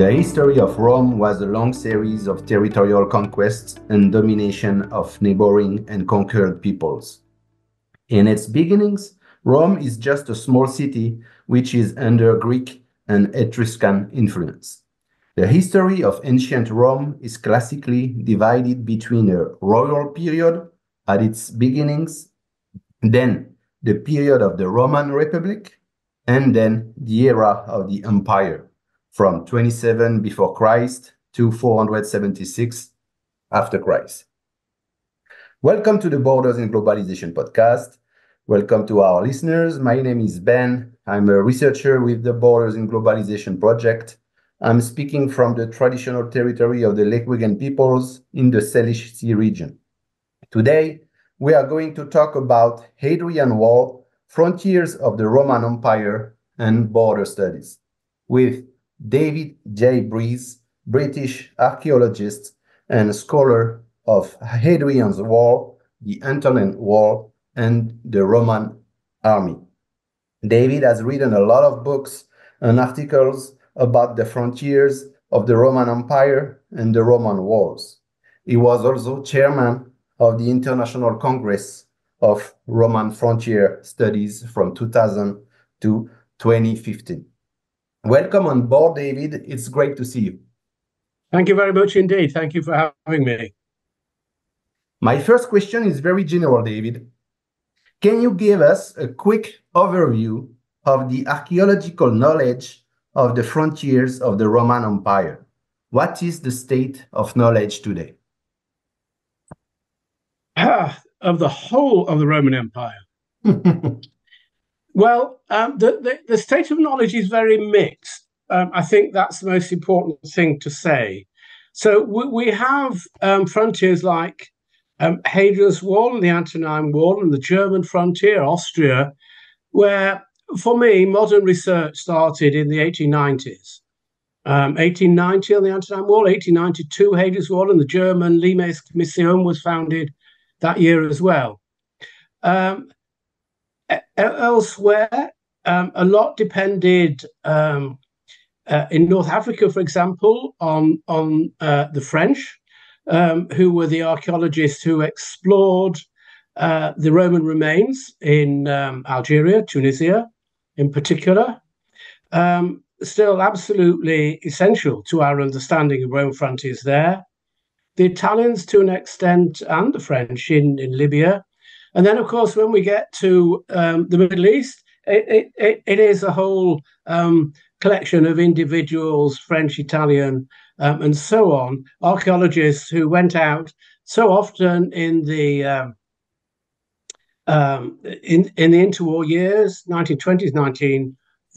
The history of Rome was a long series of territorial conquests and domination of neighboring and conquered peoples. In its beginnings, Rome is just a small city which is under Greek and Etruscan influence. The history of ancient Rome is classically divided between a royal period at its beginnings, then the period of the Roman Republic, and then the era of the empire from 27 before Christ to 476 after Christ. Welcome to the Borders in Globalization podcast. Welcome to our listeners. My name is Ben. I'm a researcher with the Borders in Globalization project. I'm speaking from the traditional territory of the Lekwungen peoples in the Salish Sea region. Today, we are going to talk about Hadrian Wall, frontiers of the Roman Empire, and border studies with David J. Breeze, British archaeologist and scholar of Hadrian's Wall, the Antonine Wall, and the Roman army. David has written a lot of books and articles about the frontiers of the Roman Empire and the Roman wars. He was also chairman of the International Congress of Roman Frontier Studies from 2000 to 2015. Welcome on board, David. It's great to see you. Thank you very much indeed. Thank you for having me. My first question is very general, David. Can you give us a quick overview of the archaeological knowledge of the frontiers of the Roman Empire? What is the state of knowledge today? Ah, of the whole of the Roman Empire. well, um, the, the, the, state of knowledge is very mixed. Um, I think that's the most important thing to say. So we, we have um, frontiers like um, Hadrian's Wall and the Antonine Wall and the German frontier, Austria, where for me, modern research started in the 1890s. Um, 1890 on the Antonine Wall, 1892 Hadrian's Wall, and the German Limes Mission was founded that year as well. Um, elsewhere, um, a lot depended um, uh, in North Africa, for example, on on uh, the French um, who were the archaeologists who explored uh, the Roman remains in um, Algeria, Tunisia, in particular. Um, still absolutely essential to our understanding of Roman frontiers there. The Italians, to an extent, and the French in, in Libya. And then, of course, when we get to um, the Middle East, it, it, it is a whole um, collection of individuals, French, Italian, um, and so on, archaeologists who went out so often in the um, um, in in the interwar years, 1920s,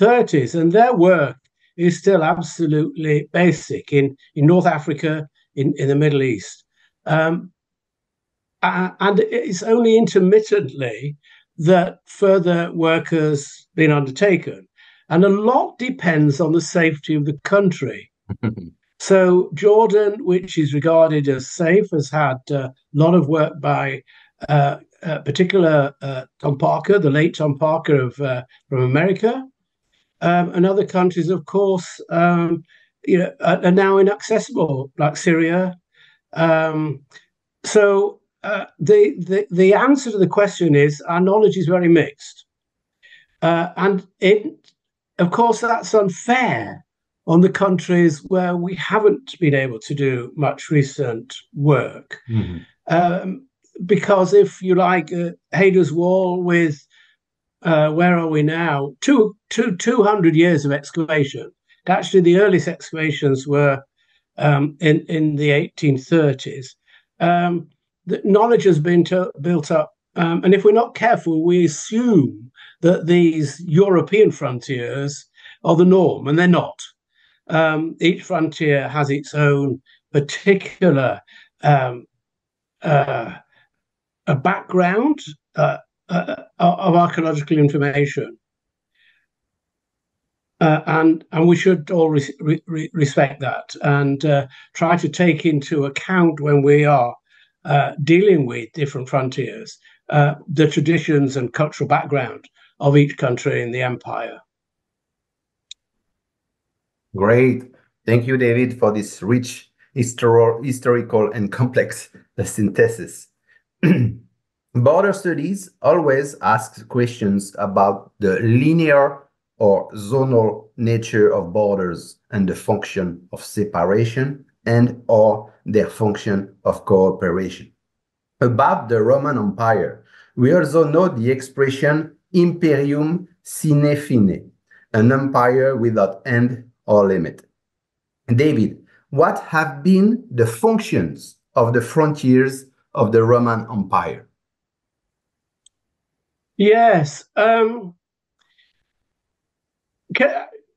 1930s, and their work is still absolutely basic in in North Africa, in in the Middle East, um, and it's only intermittently that further work has been undertaken, and a lot depends on the safety of the country. So Jordan, which is regarded as safe, has had a lot of work by uh, uh, particular uh, Tom Parker, the late Tom Parker of uh, from America, um, and other countries, of course, um, you know, are, are, now inaccessible, like Syria. Um, so uh, the, the the answer to the question is our knowledge is very mixed, uh, and it, of course, that's unfair on the countries where we haven't been able to do much recent work. Mm-hmm. Um, because if you like, uh, Wall with uh, where are we now? Two, two, 200 years of excavation. Actually, the earliest excavations were um, in, in the 1830s. Um, the knowledge has been to, built up. Um, and if we're not careful, we assume that these European frontiers are the norm, and they're not um, each frontier has its own particular um, uh, a background uh, uh, of archaeological information. Uh, and and we should all re- re- respect that and uh, try to take into account when we are uh, dealing with different frontiers the traditions and cultural background of each country in the empire. Great. Thank you, David, for this rich historical and complex synthesis. Border studies always ask questions about the linear or zonal nature of borders and the function of separation and or their function of cooperation. About the Roman Empire, we also know the expression imperium sine fine, an empire without end or limit. David, what have been the functions of the frontiers of the Roman Empire? Yes. Um,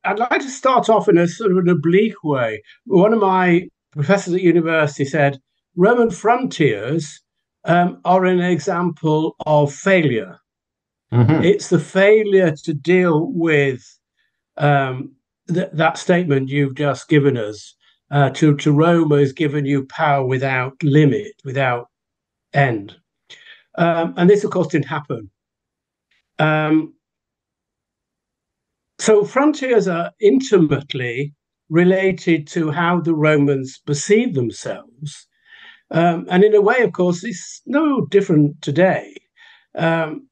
I'd like to start off in a sort of an oblique way. One of my professors at university said Roman frontiers um, are an example of failure. Mm-hmm. It's the failure to deal with um, th- that statement you've just given us. Uh, to, to Rome has given you power without limit, without end. Um, and this, of course, didn't happen. Um, so frontiers are intimately related to how the Romans perceived themselves. Um, and in a way, of course, it's no different today. Um,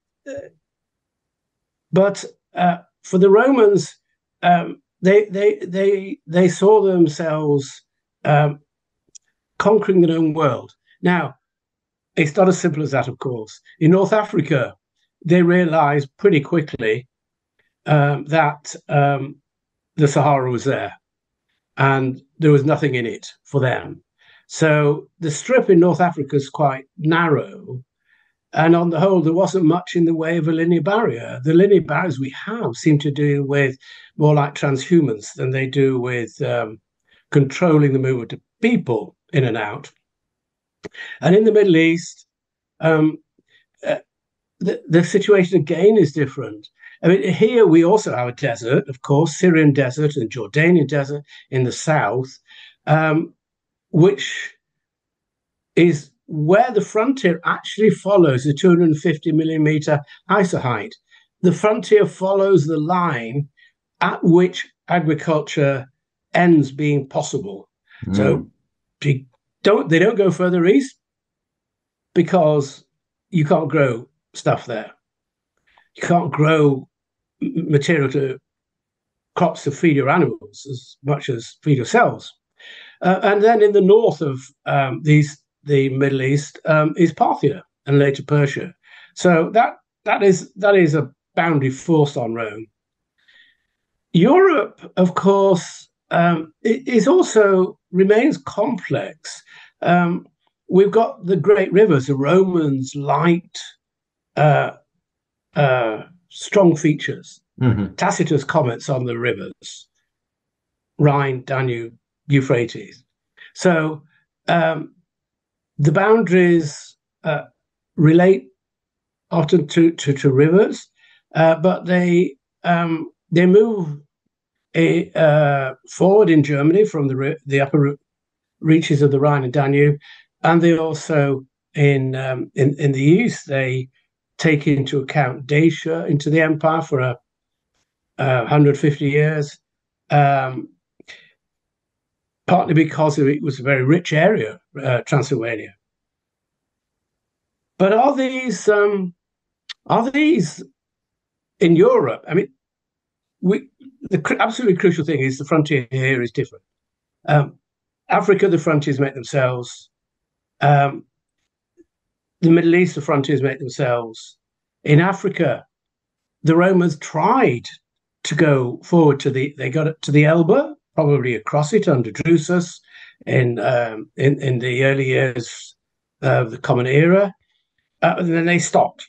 but uh, for the Romans, um, they, they, they, they saw themselves um, conquering their own world. Now, it's not as simple as that, of course. In North Africa, they realized pretty quickly um, that um, the Sahara was there and there was nothing in it for them. So the strip in North Africa is quite narrow. And on the whole, there wasn't much in the way of a linear barrier. The linear barriers we have seem to deal with more like transhumance than they do with um, controlling the movement of people in and out. And in the Middle East, um, uh, the, the situation again is different. I mean, here we also have a desert, of course, Syrian desert and Jordanian desert in the south, um, which is where the frontier actually follows the 250 millimeter isohyet. The frontier follows the line at which agriculture ends being possible. Mm. So they don't they don't go further east because you can't grow stuff there. You can't grow material to crops to feed your animals as much as feed yourselves. Uh, and then in the north of um, these the Middle East um, is Parthia and later Persia. So that that is that is a boundary forced on Rome. Europe, of course, um, is also remains complex. Um, we've got the great rivers. The Romans liked uh, uh, strong features. Mm-hmm. Tacitus comments on the rivers Rhine, Danube, Euphrates. So um, the boundaries uh, relate often to, to, to rivers, uh, but they um, they move a, uh, forward in Germany from the the upper reaches of the Rhine and Danube, and they also in um, in in the east they take into account Dacia into the empire for a, a 150 years, um, partly because it was a very rich area, uh, Transylvania. But are these um, are these in Europe? I mean, we the cr- absolutely crucial thing is the frontier here is different. Um, Africa, the frontiers make themselves. Um, the Middle East, the frontiers make themselves. In Africa, the Romans tried to go forward to the, they got to the Elbe, probably across it under Drusus in, um, in, in the early years of the Common Era. Uh, and then they stopped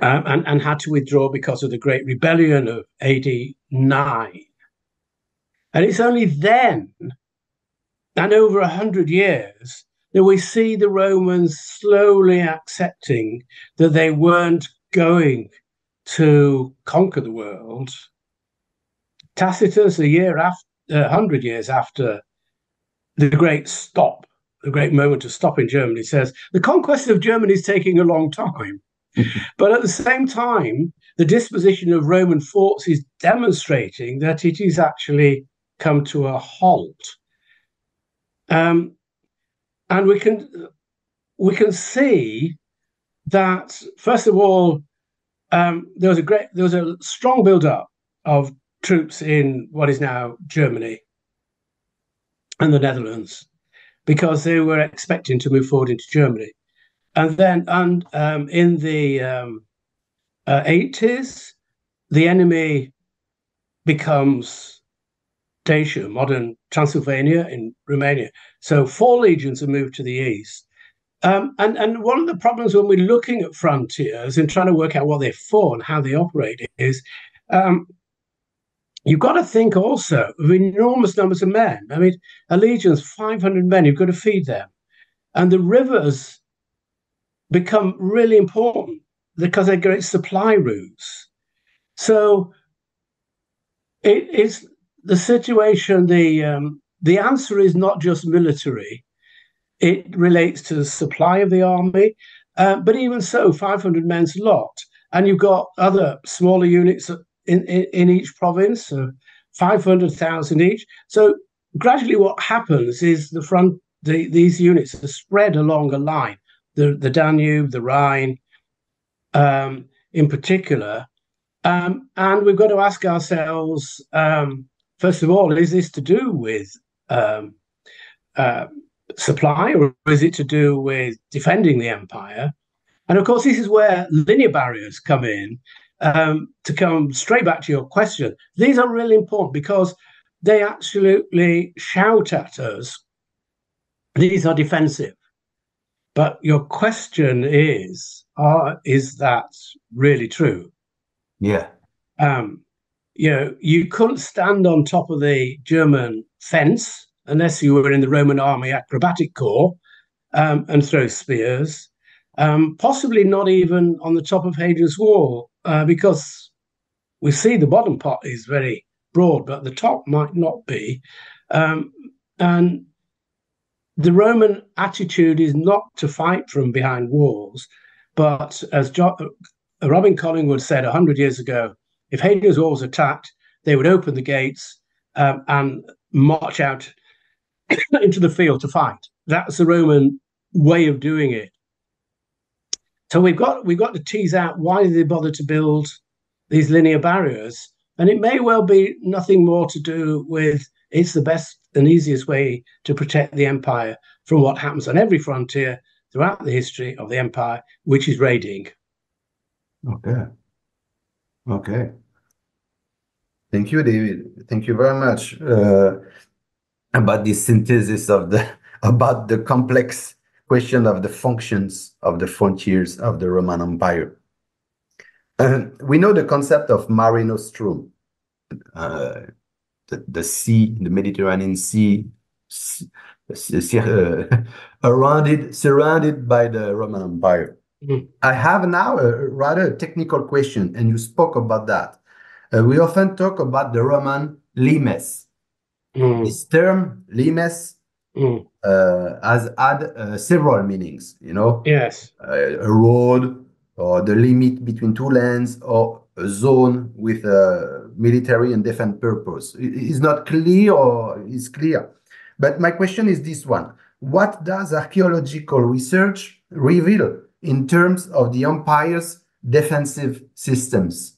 um, and, and had to withdraw because of the Great Rebellion of AD 9. And it's only then, and over a hundred years, that we see the Romans slowly accepting that they weren't going to conquer the world. Tacitus, a year after, a hundred years after the great stop, the great moment of stop in Germany, says the conquest of Germany is taking a long time. but at the same time, the disposition of Roman forts is demonstrating that it is actually come to a halt. Um, and we can we can see that first of all, um, there was a great there was a strong build up of troops in what is now Germany and the Netherlands because they were expecting to move forward into Germany. And then, and um, in the um, uh, 80s, the enemy becomes Dacia, modern Transylvania in Romania. So four legions are moved to the east. Um, and, and one of the problems when we're looking at frontiers and trying to work out what they're for and how they operate is um, you've got to think also of enormous numbers of men. I mean, a legion's 500 men, you've got to feed them. And the rivers become really important because they're great supply routes. So it is the situation, the um, the answer is not just military. It relates to the supply of the army, uh, but even so, 500 men's a lot. And you've got other smaller units in, in, in each province, so 500,000 each. So gradually, what happens is the front the, these units are spread along a line, the, the Danube, the Rhine, um, in particular. Um, and we've got to ask ourselves, um, first of all, is this to do with um, uh, supply or is it to do with defending the empire? And of course, this is where linear barriers come in um, to come straight back to your question, these are really important because they absolutely shout at us. These are defensive. But your question is, are, is that really true? Yeah. Um, you know, you couldn't stand on top of the German fence unless you were in the Roman army acrobatic corps um, and throw spears. Um, possibly not even on the top of Hadrian's Wall uh, because we see the bottom part is very broad, but the top might not be. Um, and the Roman attitude is not to fight from behind walls, but as jo- uh, Robin Collingwood said 100 years ago, if Hadrian's Wall was attacked, they would open the gates um, and march out into the field to fight. That's the Roman way of doing it. So we've got we've got to tease out why they bother to build these linear barriers, and it may well be nothing more to do with it's the best and easiest way to protect the empire from what happens on every frontier throughout the history of the empire, which is raiding. Okay. Okay. Thank you, David. Thank you very much uh, about this synthesis of the about the complex question of the functions of the frontiers of the Roman Empire. Uh, we know the concept of mare nostrum, uh, the, the sea, the Mediterranean Sea, uh, surrounded, surrounded by the Roman Empire. Mm. I have now a rather technical question, and you spoke about that. Uh, we often talk about the Roman limes. Mm. This term, limes, mm. uh, has had uh, several meanings, you know? Yes. Uh, a road or the limit between two lands or a zone with a military and defense purpose. It's not clear or it's clear. But my question is this one. What does archaeological research reveal in terms of the empire's defensive systems?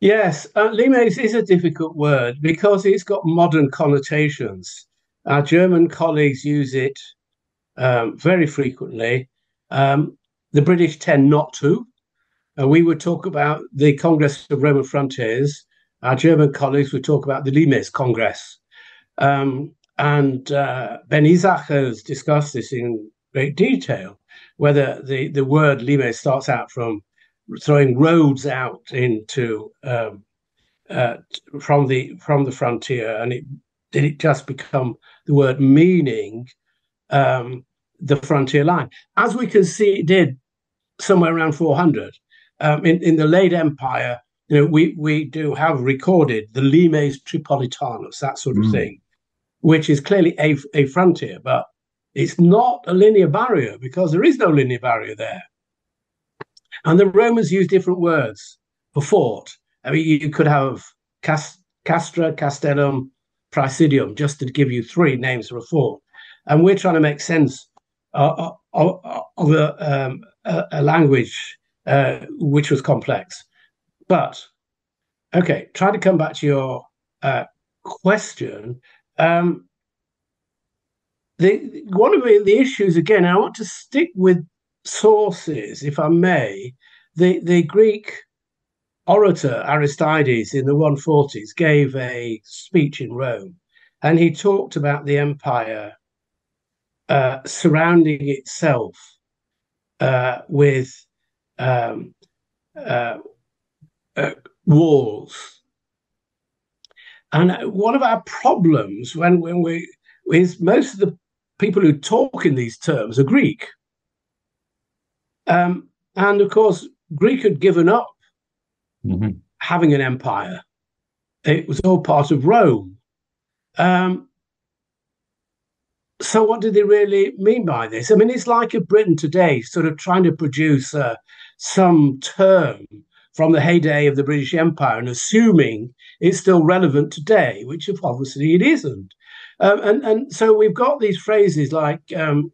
Yes, uh, limes is a difficult word because it's got modern connotations. Our German colleagues use it um, very frequently. Um, the British tend not to. Uh, we would talk about the Congress of Roman Frontiers. Our German colleagues would talk about the Limes Congress. Um, and uh, Ben Isaac has discussed this in great detail, whether the, the word Limes starts out from throwing roads out into um, uh, from the from the frontier, and it did it just become the word meaning um, the frontier line, as we can see it did somewhere around 400 um, in in the late Empire. You know, we we do have recorded the limes tripolitanus, that sort of mm. thing, which is clearly a a frontier, but it's not a linear barrier because there is no linear barrier there. And the Romans used different words for fort. I mean, you could have cast, Castra, Castellum, Praesidium, just to give you three names for a fort. And we're trying to make sense of, of, of a, um, a, a, language uh, which was complex. But, okay, try to come back to your uh, question. Um, the, one of the, the issues, again, I want to stick with sources, if I may. The, the Greek orator Aristides in the 140s gave a speech in Rome, and he talked about the empire uh, surrounding itself uh, with um, uh, uh walls. And one of our problems when, when we is most of the people who talk in these terms are Greek. Um, and of course, Greek had given up mm-hmm. having an empire. It was all part of Rome. Um, so, what did they really mean by this? I mean, it's like a Britain today sort of trying to produce uh, some term from the heyday of the British Empire and assuming it's still relevant today, which obviously it isn't. Um, and and so we've got these phrases like, um,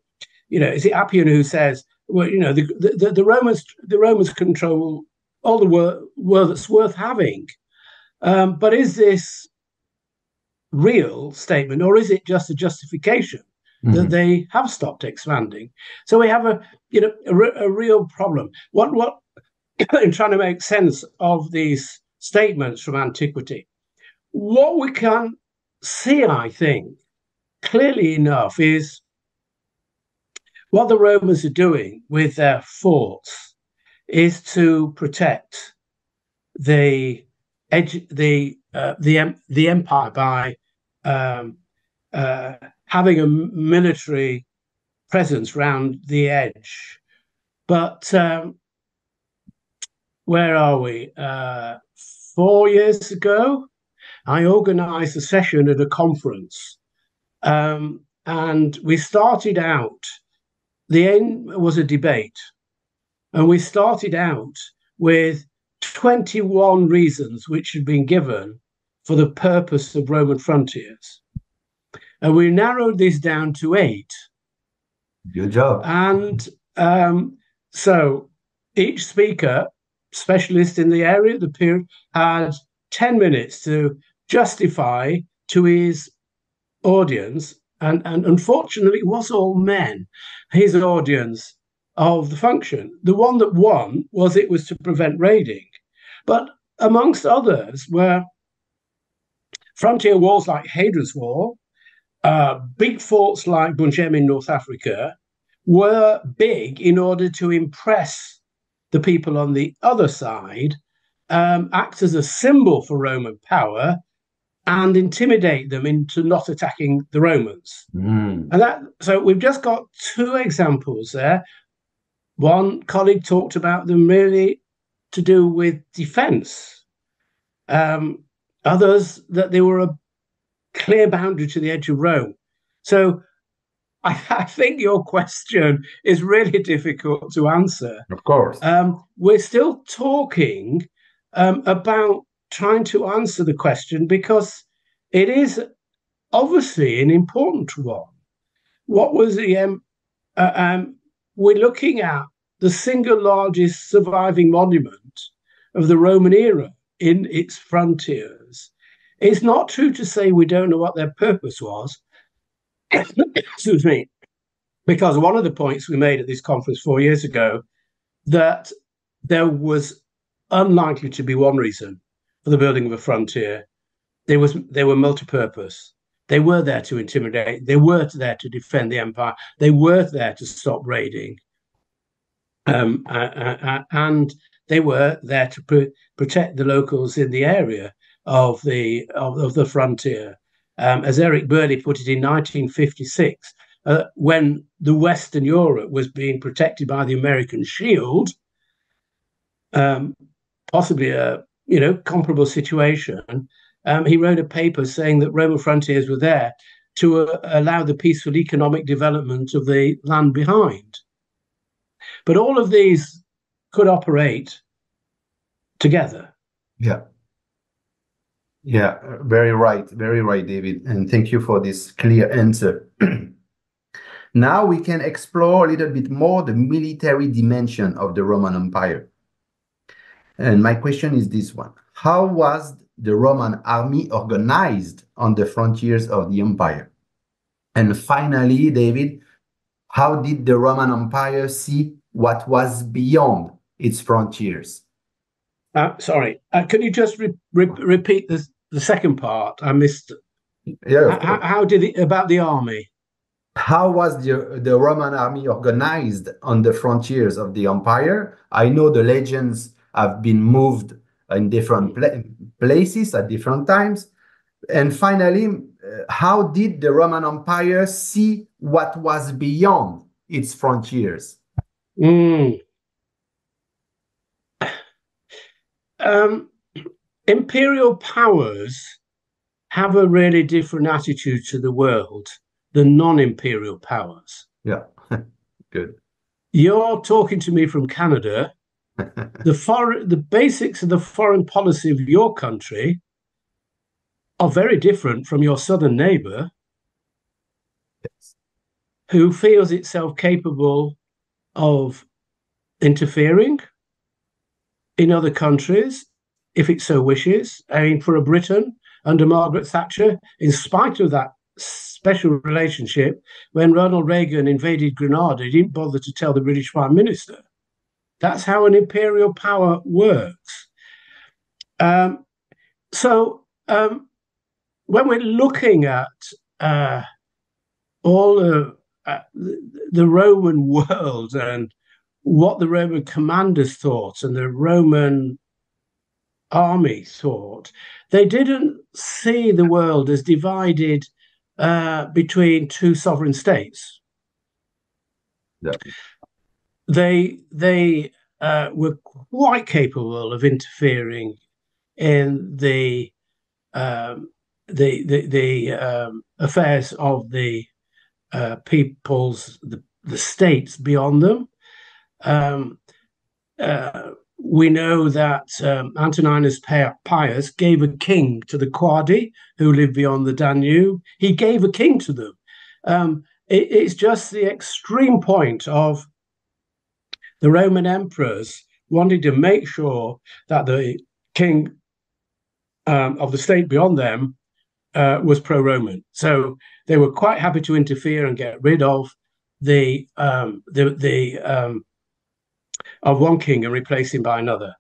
you know, is it Appian who says, well, you know, the, the, the Romans the Romans control all the world, world that's worth having. Um, but is this real statement, or is it just a justification mm-hmm. that they have stopped expanding? So we have a you know a, a real problem. What what in trying to make sense of these statements from antiquity, what we can see, I think, clearly enough, is what the Romans are doing with their forts is to protect the edge, the uh, the the empire by um, uh, having a military presence round the edge. But um, where are we? Uh, four years ago, I organised a session at a conference, um, and we started out. The aim was a debate, and we started out with 21 reasons which had been given for the purpose of Roman frontiers. And we narrowed this down to eight. Good job. And um, so each speaker, specialist in the area, the period, had 10 minutes to justify to his audience, and, and unfortunately, it was all men, his audience of the function. The one that won was it was to prevent raiding. But amongst others were frontier walls like Hadrian's Wall, uh, big forts like Bu Njem in North Africa were big in order to impress the people on the other side, um, act as a symbol for Roman power, and intimidate them into not attacking the Romans. Mm. And that so we've just got two examples there. One colleague talked about them really to do with defense. Um, others that they were a clear boundary to the edge of Rome. So I, I think your question is really difficult to answer. Of course. Um, we're still talking um, about trying to answer the question because it is obviously an important one. What was the um, uh, um, we're looking at the single largest surviving monument of the Roman era in its frontiers. It's not true to say we don't know what their purpose was. Excuse me, because one of the points we made at this conference four years ago that there was unlikely to be one reason for the building of a frontier. They was they were multi-purpose. They were there to intimidate. They were there to defend the empire. They were there to stop raiding. Um, uh, uh, and they were there to pr- protect the locals in the area of the of, of the frontier. Um, as Eric Birley put it in 1956, uh, when the Western Europe was being protected by the American shield, um, possibly a you know comparable situation. Um, he wrote a paper saying that Roman frontiers were there to uh, allow the peaceful economic development of the land behind. But all of these could operate together. Yeah. Yeah, very right. Very right, David. And thank you for this clear answer. now we can explore a little bit more the military dimension of the Roman Empire. And my question is this one How was the Roman army organized on the frontiers of the empire? And finally, David, how did the Roman Empire see what was beyond its frontiers? Uh, sorry, uh, can you just re re repeat the, the second part? I missed. Yeah. How, how, did it about the army? How was the the Roman army organized on the frontiers of the empire? I know the legends have been moved in different pla places at different times. And finally, uh, how did the Roman Empire see what was beyond its frontiers? Mm. Um, imperial powers have a really different attitude to the world than non-imperial powers. Yeah, good. You're talking to me from Canada. The foreign, the basics of the foreign policy of your country are very different from your southern neighbor, yes. who feels itself capable of interfering in other countries if it so wishes. I mean, for a Britain under Margaret Thatcher, in spite of that special relationship, when Ronald Reagan invaded Grenada, he didn't bother to tell the British Prime Minister. That's how an imperial power works. Um, so um, when we're looking at uh, all of uh, the Roman world and what the Roman commanders thought and the Roman army thought, they didn't see the world as divided uh, between two sovereign states. Yeah. They they uh, were quite capable of interfering in the um, the the, the um, affairs of the uh, peoples, the, the states beyond them. Um, uh, we know that um, Antoninus Pius gave a king to the Quadi who lived beyond the Danube. He gave a king to them. Um, it, it's just the extreme point of the Roman emperors wanted to make sure that the king um, of the state beyond them uh, was pro-Roman. So they were quite happy to interfere and get rid of the um, the the um, of one king and replace him by another.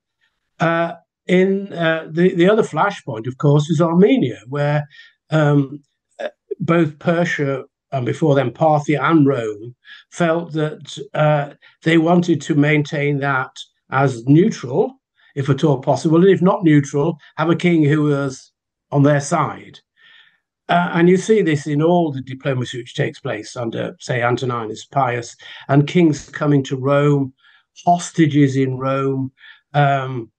Uh, in uh, the the other flashpoint, of course, is Armenia, where um, uh, both Persia and before then Parthia and Rome felt that uh, they wanted to maintain that as neutral, if at all possible, and if not neutral, have a king who was on their side. Uh, and you see this in all the diplomacy which takes place under, say, Antoninus Pius, and kings coming to Rome hostages in Rome. Um,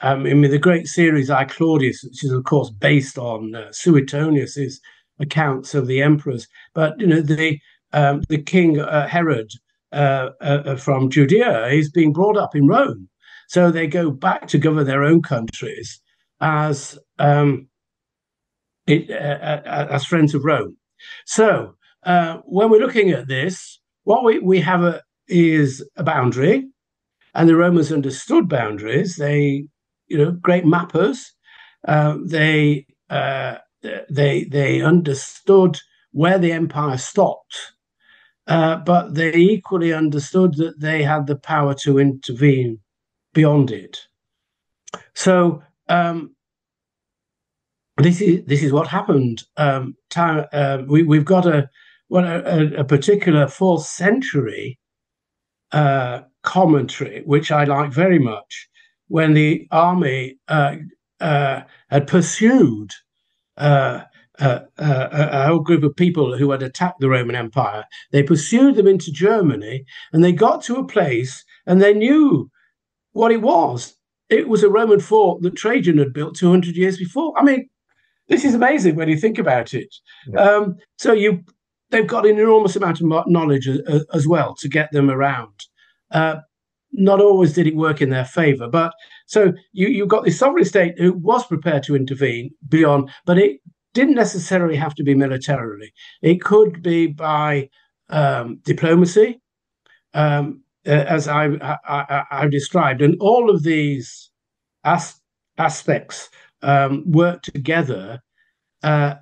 um, I mean, the great series I Claudius, which is of course based on uh, Suetonius's accounts of the emperors, but you know the um, the king uh, Herod uh, uh, uh from Judea is being brought up in Rome, so they go back to govern their own countries as um, it, uh, as friends of Rome. So when we're looking at this, what we, we have a, is a boundary, and the Romans understood boundaries. They, you know, great mappers. Uh, they uh, they they understood where the empire stopped, uh, but they equally understood that they had the power to intervene beyond it. So um, this is this is what happened. Um, time, uh, we we've got a well a, a particular fourth century uh, commentary, which I like very much, when the army uh, uh, had pursued uh, uh, uh, a whole group of people who had attacked the Roman Empire. They pursued them into Germany, and they got to a place, and they knew what it was. It was a Roman fort that Trajan had built 200 years before. I mean, this is amazing when you think about it. Yeah. Um, so you, they've got an enormous amount of knowledge as, as well to get them around. Uh, not always did it work in their favor. But so you you got the sovereign state who was prepared to intervene beyond, but it didn't necessarily have to be militarily. It could be by um, diplomacy, um, as I, I, I, I, described, and all of these as, aspects um, work together uh,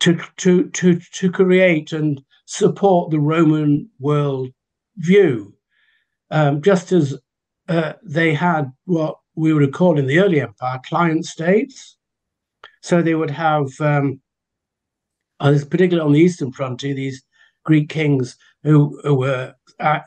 to to to to create and support the Roman world view, um, just as uh, they had what we would call in the early empire client states. So they would have, um, particularly on the eastern frontier, these Greek kings who, who were uh,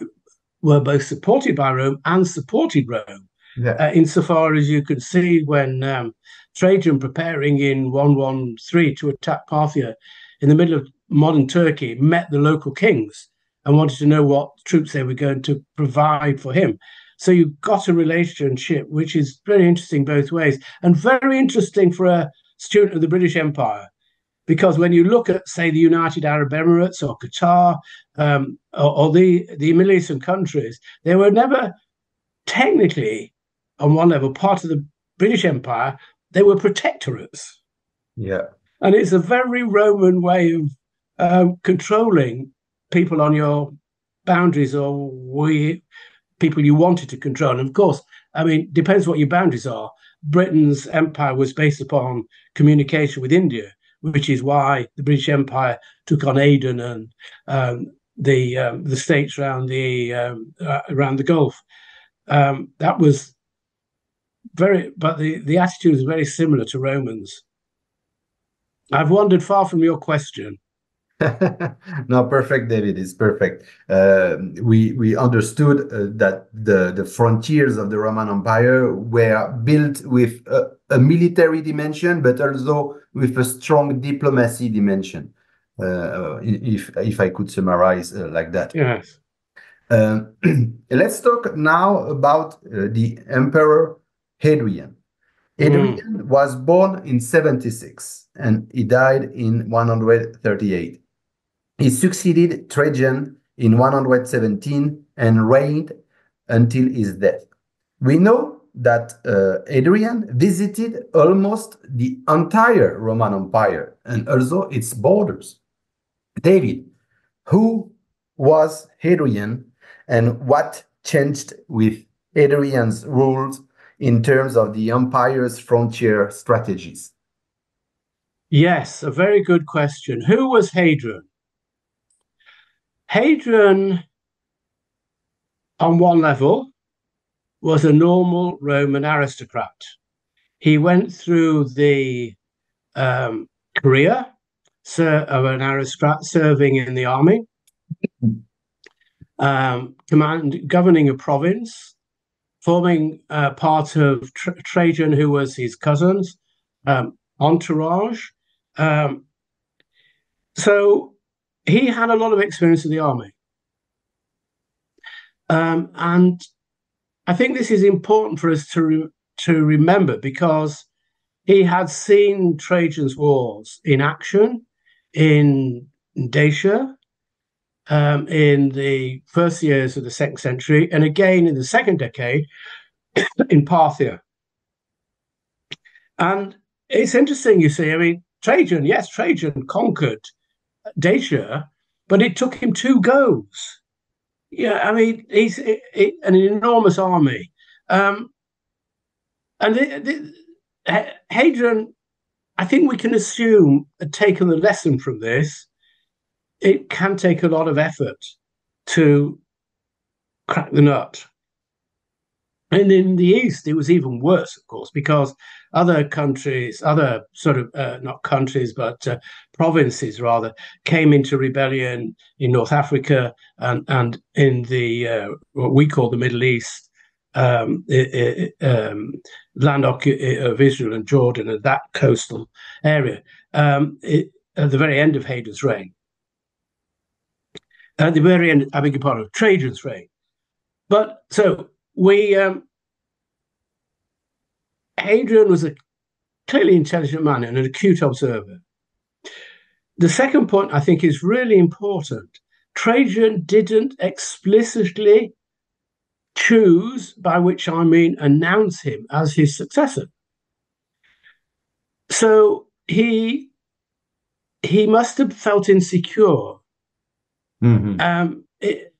were both supported by Rome and supported Rome. Yeah. Uh, insofar as you could see when um, Trajan preparing in 113 to attack Parthia in the middle of modern Turkey met the local kings and wanted to know what troops they were going to provide for him. So you got a relationship which is very interesting both ways and very interesting for a student of the British Empire. Because when you look at, say, the United Arab Emirates or Qatar um, or, or, the, the Middle Eastern countries, they were never technically, on one level, part of the British Empire. They were protectorates. Yeah. And it's a very Roman way of um, controlling people on your boundaries or we people you wanted to control. And of course, I mean, depends what your boundaries are. Britain's empire was based upon communication with India, which is why the British Empire took on Aden and um, the um, the states around the um, uh, around the Gulf. Um, that was very, but the the attitude is very similar to Romans. I've wandered far from your question. no, perfect, David. It's perfect. Uh, we we understood uh, that the the frontiers of the Roman Empire were built with a, military dimension, but also with a strong diplomacy dimension. Uh, if if I could summarize uh, like that. Yes. Uh, let's talk now about uh, the Emperor Hadrian. Hadrian mm. was born in 76 and he died in 138. He succeeded Trajan in 117 and reigned until his death. We know that uh, Hadrian visited almost the entire Roman Empire and also its borders. David, who was Hadrian and what changed with Hadrian's rules in terms of the empire's frontier strategies? Yes, a very good question. Who was Hadrian? Hadrian, on one level, was a normal Roman aristocrat. He went through the um, career of an aristocrat serving in the army, um, command, governing a province, forming uh, part of Tra- Trajan, who was his cousin's um, entourage. Um, so he had a lot of experience in the army. Um, and I think this is important for us to, re- to remember because he had seen Trajan's wars in action in Dacia um, in the first years of the second century, and again in the second decade in Parthia. And it's interesting, you see. I mean, Trajan, yes, Trajan conquered Dacia, but it took him two goes. Yeah, I mean, he's it, it, an enormous army. Um, and the, the, Hadrian, I think we can assume, had taken the lesson from this. It can take a lot of effort to crack the nut. And in the East, it was even worse, of course, because other countries, other sort of uh, not countries, but uh, provinces rather, came into rebellion in North Africa and, and in the uh, what we call the Middle East, um, it, it, um, land of Israel and Jordan and that coastal area um, it, at the very end of Hadrian's reign. At the very end, I beg your pardon, Trajan's reign. But so we um, Hadrian was a clearly intelligent man and an acute observer. The second point I think is really important. Trajan didn't explicitly choose, by which I mean announce him as his successor. So he he must have felt insecure. Mm-hmm. Um, it,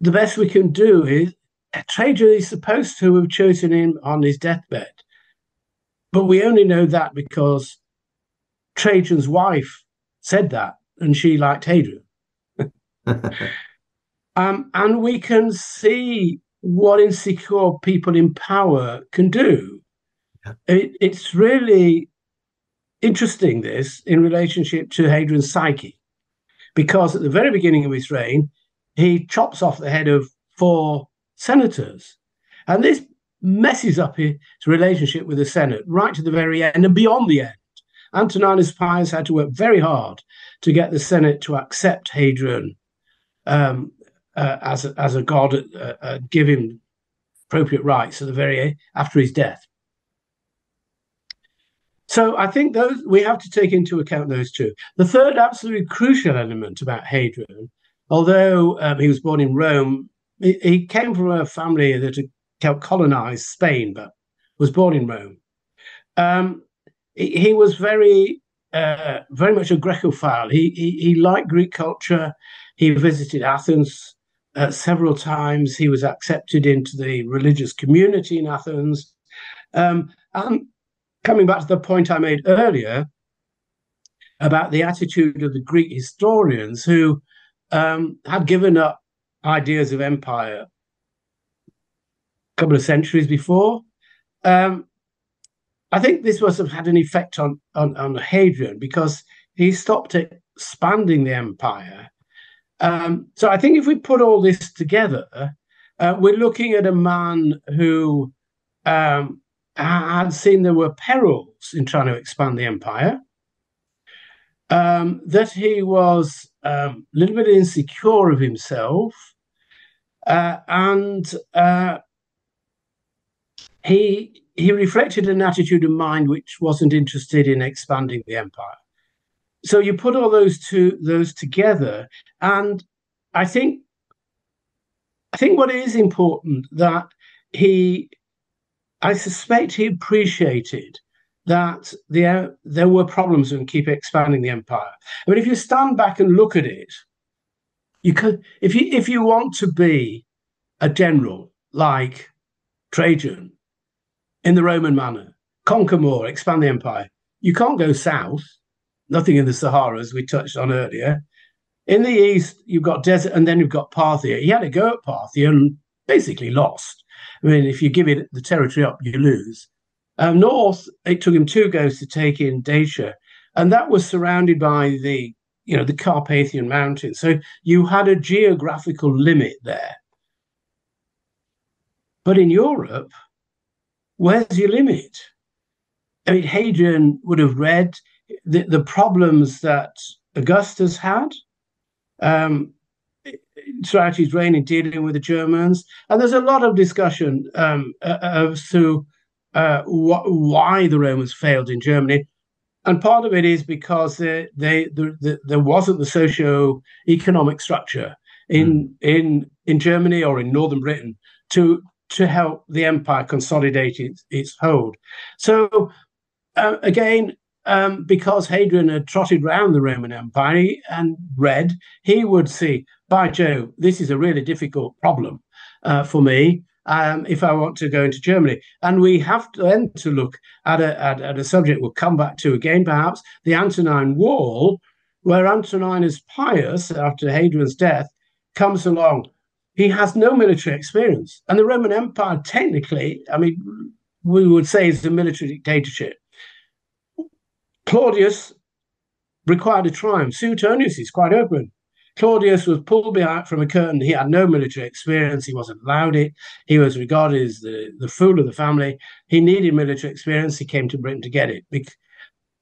the best we can do is Trajan is supposed to have chosen him on his deathbed, but we only know that because Trajan's wife said that, and she liked Hadrian. um, and we can see what insecure people in power can do. It, it's really interesting, this, in relationship to Hadrian's psyche, because at the very beginning of his reign, he chops off the head of four senators. And this messes up his relationship with the Senate right to the very end and beyond the end. Antoninus Pius had to work very hard to get the Senate to accept Hadrian um, uh, as, a, as a god, uh, uh, give him appropriate rights at the very after his death. So I think those we have to take into account those two. The third absolutely crucial element about Hadrian, although um, he was born in Rome, he, came from a family that had colonized Spain, but was born in Rome. Um, he, he, was very, uh, very much a Grecophile. He, he, he liked Greek culture. He visited Athens uh, several times. He was accepted into the religious community in Athens. Um, and coming back to the point I made earlier about the attitude of the Greek historians who um, had given up ideas of empire a couple of centuries before. Um, I think this must have had an effect on, on, on Hadrian because he stopped expanding the empire. Um, so I think if we put all this together, uh, we're looking at a man who um, had seen there were perils in trying to expand the empire, um, that he was um, a little bit insecure of himself, uh, and uh, he he reflected an attitude of mind which wasn't interested in expanding the empire. So you put all those two those together, and I think I think what is important that he I suspect he appreciated that there, there were problems and keep expanding the empire. I mean, if you stand back and look at it, you could, if you if you want to be a general like Trajan in the Roman manner, conquer more, expand the empire, you can't go south. Nothing in the Sahara, as we touched on earlier. In the east, you've got desert, and then you've got Parthia. He had to go at Parthia and basically lost. I mean, if you give it the territory up, you lose. Um, north, it took him two goes to take in Dacia, and that was surrounded by the you know the Carpathian Mountains. So you had a geographical limit there. But in Europe, where's your limit? I mean, Hadrian would have read the, the problems that Augustus had. Um, throughout his reign in dealing with the Germans. And there's a lot of discussion um, as to uh, wh- why the Romans failed in Germany. And part of it is because they, they, the, the, there wasn't the socio-economic structure in, mm. in, in Germany or in northern Britain to, to help the empire consolidate its, its hold. So, uh, again, um, because Hadrian had trotted round the Roman Empire and read, he would see by Joe, this is a really difficult problem uh, for me um, if I want to go into Germany. And we have to then to look at a, at, at a subject we'll come back to again, perhaps the Antonine Wall, where Antoninus Pius, after Hadrian's death, comes along. He has no military experience. And the Roman Empire, technically, I mean, we would say is a military dictatorship. Claudius required a triumph. Suetonius is quite open. Claudius was pulled behind from a curtain. He had no military experience. He wasn't allowed it. He was regarded as the, the fool of the family. He needed military experience. He came to Britain to get it.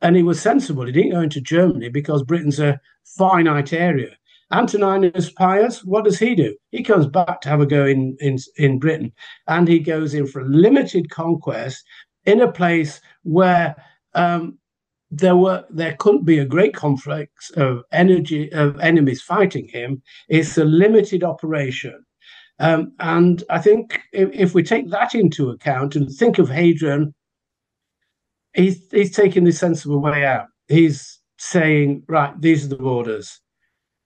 And he was sensible. He didn't go into Germany because Britain's a finite area. Antoninus Pius, what does he do? He comes back to have a go in, in, in Britain and he goes in for a limited conquest in a place where um, there were there couldn't be a great conflict of energy of enemies fighting him. It's a limited operation. Um, and I think if, if, we take that into account and think of Hadrian, he's, he's taking this sensible way out. He's saying, right, these are the borders.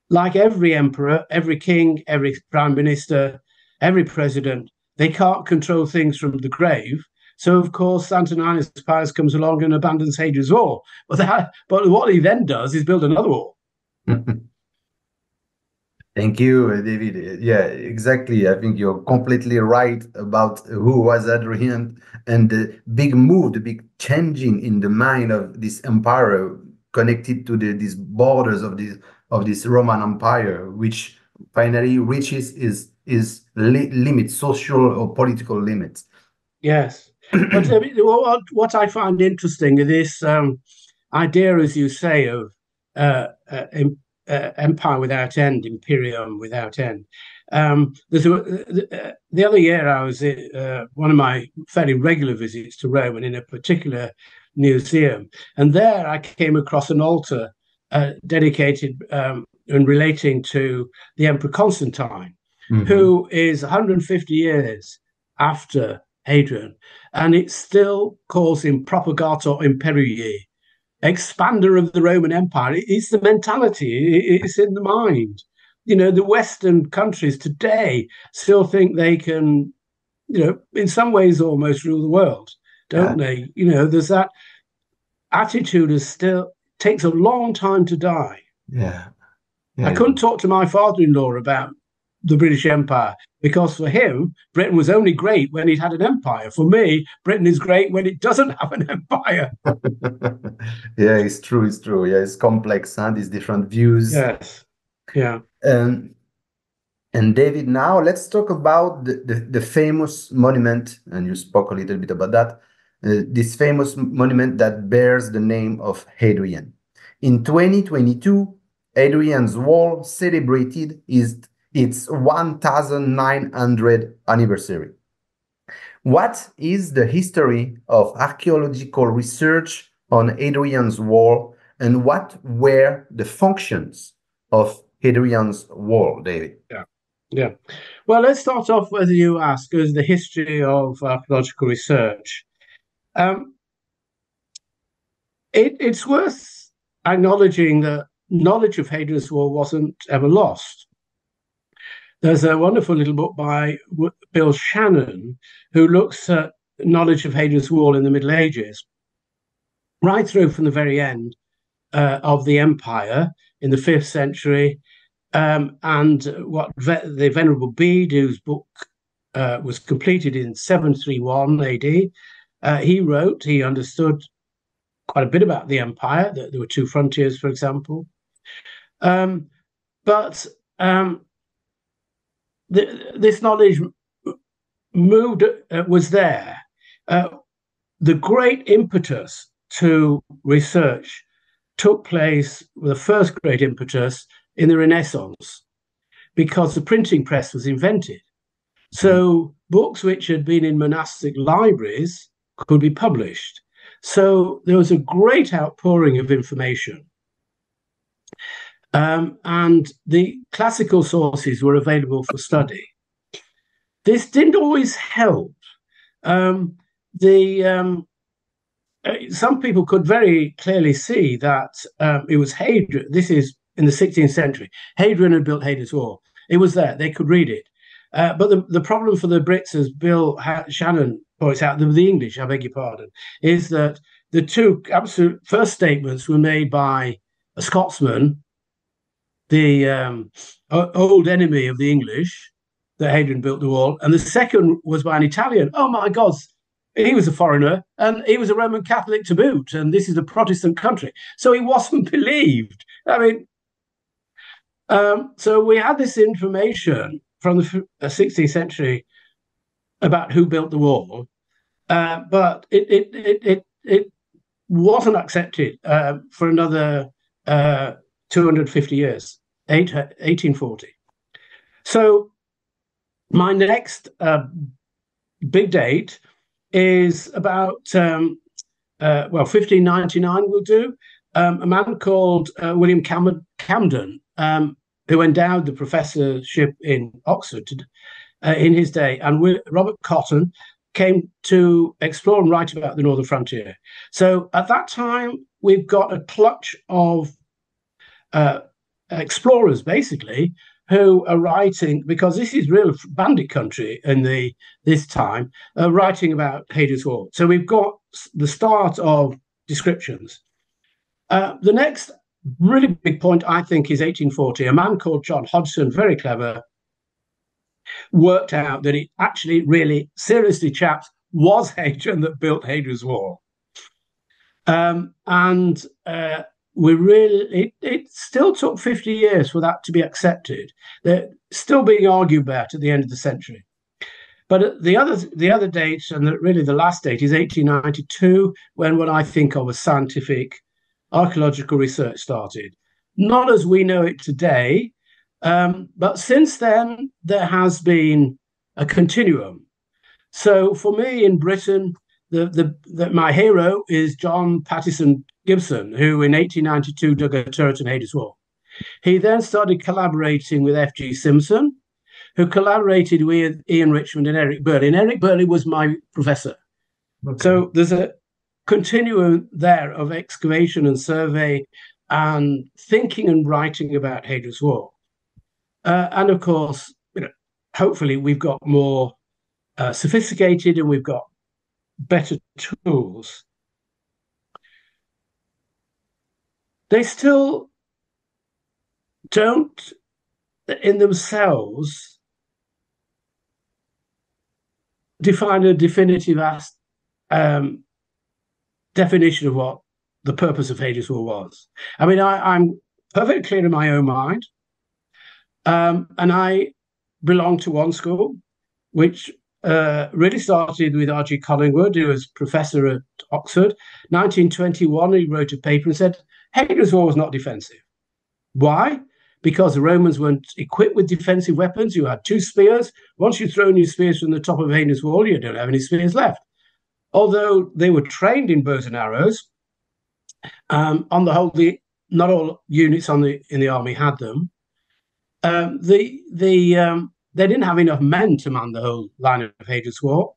Like every emperor, every king, every prime minister, every president, they can't control things from the grave. So, of course, Antoninus Pius comes along and abandons Hadrian's wall. But, that, but what he then does is build another wall. Thank you, David. Yeah, exactly. I think you're completely right about who was Hadrian and the big move, the big changing in the mind of this empire connected to the, these borders of this of this Roman Empire, which finally reaches is is li limits, social or political limits. Yes, but I mean, what, what I find interesting is this um, idea, as you say, of uh, uh, uh, empire without end, imperium without end. Um, there's a, uh, the other year I was uh, one of my fairly regular visits to Rome and in a particular museum, and there I came across an altar uh, dedicated um, and relating to the Emperor Constantine, mm-hmm. who is 150 years after Hadrian, and it still calls him Propagator Imperii, expander of the Roman Empire. It's the mentality, it's in the mind. You know, the Western countries today still think they can, you know, in some ways almost rule the world, don't yeah. they? You know, there's that attitude is still takes a long time to die. Yeah. yeah. I couldn't talk to my father in law about the British Empire because for him, Britain was only great when it had an empire. For me, Britain is great when it doesn't have an empire. yeah, it's true. It's true. Yeah, it's complex, huh? These different views. Yes. Yeah. Um, and David, now let's talk about the, the, the, famous monument, and you spoke a little bit about that, uh, this famous monument that bears the name of Hadrian. In 2022, Hadrian's Wall celebrated his its 1900th anniversary. What is the history of archaeological research on Hadrian's Wall and what were the functions of Hadrian's Wall, David? Yeah. Yeah. Well, let's start off with you ask is the history of archaeological research. Um, it, it's worth acknowledging that knowledge of Hadrian's Wall wasn't ever lost. There's a wonderful little book by Bill Shannon who looks at knowledge of Hadrian's Wall in the Middle Ages, right through from the very end uh, of the empire in the fifth century. Um, and what Ve- the Venerable Bede, whose book uh, was completed in 731 AD, uh, he wrote, he understood quite a bit about the empire, that there were two frontiers, for example. Um, but um, the, this knowledge moved uh, was there. Uh, the great impetus to research took place, the first great impetus in the Renaissance, because the printing press was invented. So books which had been in monastic libraries could be published. So there was a great outpouring of information. Um, and the classical sources were available for study. This didn't always help. Um, the um, uh, some people could very clearly see that um, it was Hadrian. This is in the 16th century. Hadrian had built Hadrian's Wall. It was there; they could read it. Uh, but the, the problem for the Brits, as Bill ha- Shannon points out, the, the English, I beg your pardon, is that the two absolute first statements were made by a Scotsman the um, old enemy of the English that Hadrian built the wall, and the second was by an Italian. Oh my God, he was a foreigner and he was a Roman Catholic to boot, and this is a Protestant country, so he wasn't believed. I mean, um, so we had this information from the 16th uh, century about who built the wall, uh, but it it it it, it wasn't accepted uh, for another uh, 250 years. 1840. So my next uh, big date is about, um, uh, well, 1599 will do. Um, a man called uh, William Cam- Camden, um, who endowed the professorship in Oxford, uh, in his day, and Robert Cotton came to explore and write about the northern frontier. So at that time, we've got a clutch of uh, explorers, basically, who are writing because this is real bandit country in the this time, uh, writing about Hadrian's Wall. So we've got the start of descriptions. Uh, the next really big point, I think, is 1840. A man called John Hodgson, very clever, worked out that it actually, really, seriously, chaps, was Hadrian that built Hadrian's Wall. Um, and uh, we really, it, it still took 50 years for that to be accepted. They're still being argued about at the end of the century. But the other the other date, and the, really the last date, is 1892, when what I think of as scientific archaeological research started. Not as we know it today, um, but since then, there has been a continuum. So for me in Britain, the, the, the, my hero is John Pattison Gibson, who in 1892 dug a turret in Hadrian's Wall. He then started collaborating with F.G. Simpson, who collaborated with Ian Richmond and Eric Birley. And Eric Birley was my professor. Okay. So there's a continuum there of excavation and survey and thinking and writing about Hadrian's Wall. Uh, and of course, you know, hopefully we've got more uh, sophisticated and we've got better tools. They still don't, in themselves, define a definitive um, definition of what the purpose of Hadrian's Wall was. I mean, I, I'm perfectly clear in my own mind um, and I belong to one school, which uh, really started with R.G. Collingwood, who was professor at Oxford. 1921, he wrote a paper and said Hadrian's Wall was not defensive. Why? Because the Romans weren't equipped with defensive weapons. You had two spears. Once you throw new spears from the top of Hadrian's Wall, you don't have any spears left. Although they were trained in bows and arrows, um, on the whole, the, not all units on the in the army had them um, the the um, they didn't have enough men to man the whole line of Hadrian's Wall.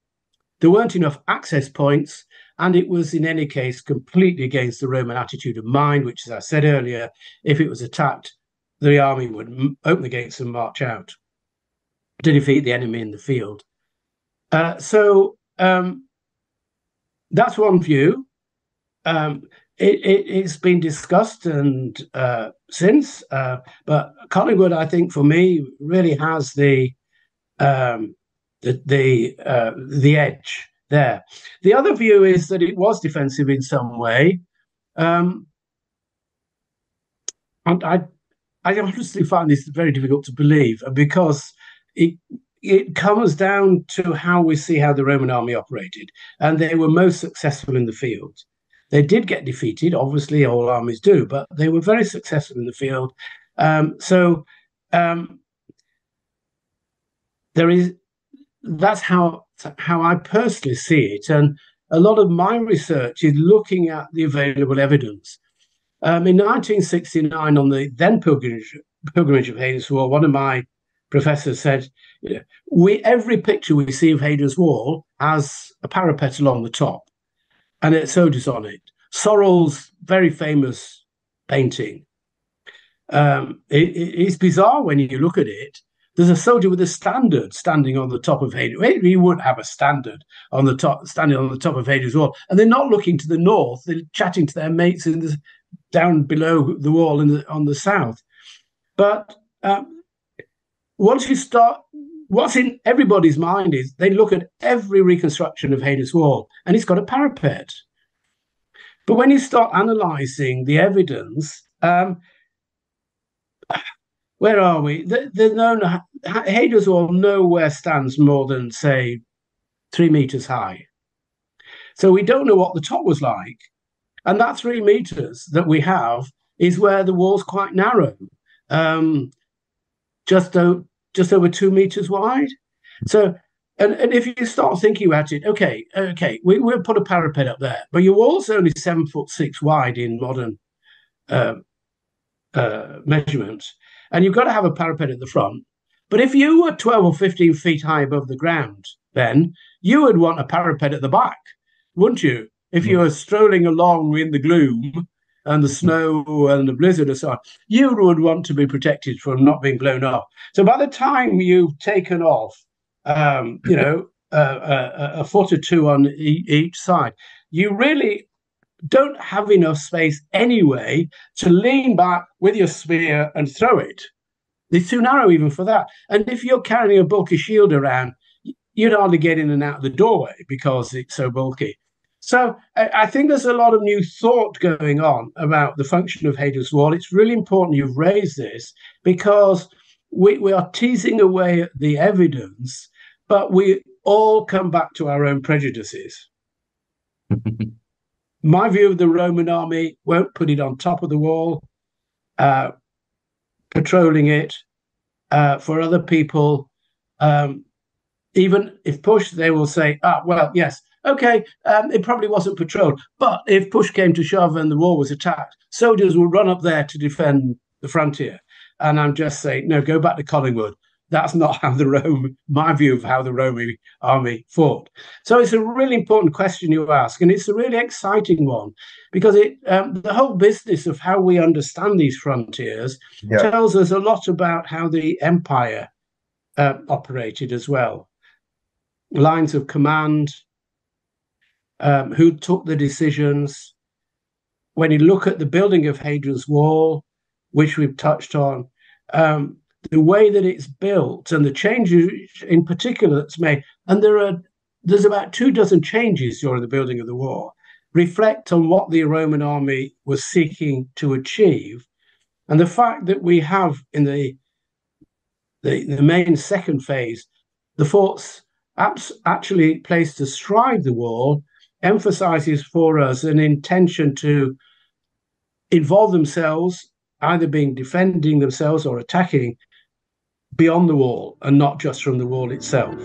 There weren't enough access points, and it was in any case completely against the Roman attitude of mind, which, as I said earlier, if it was attacked, the army would open the gates and march out to defeat the enemy in the field. Uh, so um, that's one view. Um, it, has it, been discussed and uh, since, uh, but Collingwood, I think, for me, really has the um, the the, uh, the edge there. The other view is that it was defensive in some way, um, and I I honestly find this very difficult to believe because it it comes down to how we see how the Roman army operated, and they were most successful in the field. They did get defeated, obviously, all armies do, but they were very successful in the field. Um, so um, there is that's how how I personally see it, and a lot of my research is looking at the available evidence. Um, in 1969, on the then pilgrimage, pilgrimage of Hadrian's Wall, one of my professors said, you know, "We every picture we see of Hadrian's Wall has a parapet along the top, and it's soldiers on it. Sorrell's very famous painting. Um, it, it's bizarre when you look at it. There's a soldier with a standard standing on the top of Hadrian. He wouldn't have a standard on the top, standing on the top of Hadrian's wall, and they're not looking to the north. They're chatting to their mates in the down below the wall in the, on the south. But um, once you start, what's in everybody's mind is they look at every reconstruction of Hadrian's wall, and it's got a parapet. But when you start analysing the evidence, um, where are we? There's no Hadrian's Wall nowhere stands more than say three meters high. So we don't know what the top was like, and that three meters that we have is where the wall's quite narrow, um, just o- just over two meters wide. So and, and if you start thinking about it, okay, okay, we, will put a parapet up there, but your wall's only seven foot six wide in modern uh, uh, measurements, and you've got to have a parapet at the front. But if you were 12 or 15 feet high above the ground, then you would want a parapet at the back, wouldn't you? If you were strolling along in the gloom and the snow and the blizzard and so on, you would want to be protected from not being blown off. So by the time you've taken off, um, you know, uh, a, a, foot or two on e- each side, you really don't have enough space anyway to lean back with your spear and throw it. It's too narrow even for that. And if you're carrying a bulky shield around, you'd hardly get in and out of the doorway because it's so bulky. So I think there's a lot of new thought going on about the function of Hadrian's Wall. It's really important you've raised this because we, we are teasing away at the evidence, but we all come back to our own prejudices. My view of the Roman army won't put it on top of the wall, uh, patrolling it. Uh, for other people, um, even if pushed, they will say, ah, well, yes, okay, um, it probably wasn't patrolled. But if push came to shove and the wall was attacked, soldiers will run up there to defend the frontier. And I'm just saying, no, go back to Collingwood. That's not how the Rome, my view of how the Roman army fought. So it's a really important question you ask, and it's a really exciting one because it um, the whole business of how we understand these frontiers yeah. tells us a lot about how the empire uh, operated as well. Lines of command, um, who took the decisions. When you look at the building of Hadrian's Wall, which we've touched on, um, the way that it's built and the changes in particular that's made, and there are there's about two dozen changes during the building of the wall, reflect on what the Roman army was seeking to achieve, and the fact that we have in the the, the main second phase, the forts actually placed astride the wall emphasizes for us an intention to involve themselves, either being defending themselves or attacking beyond the wall and not just from the wall itself.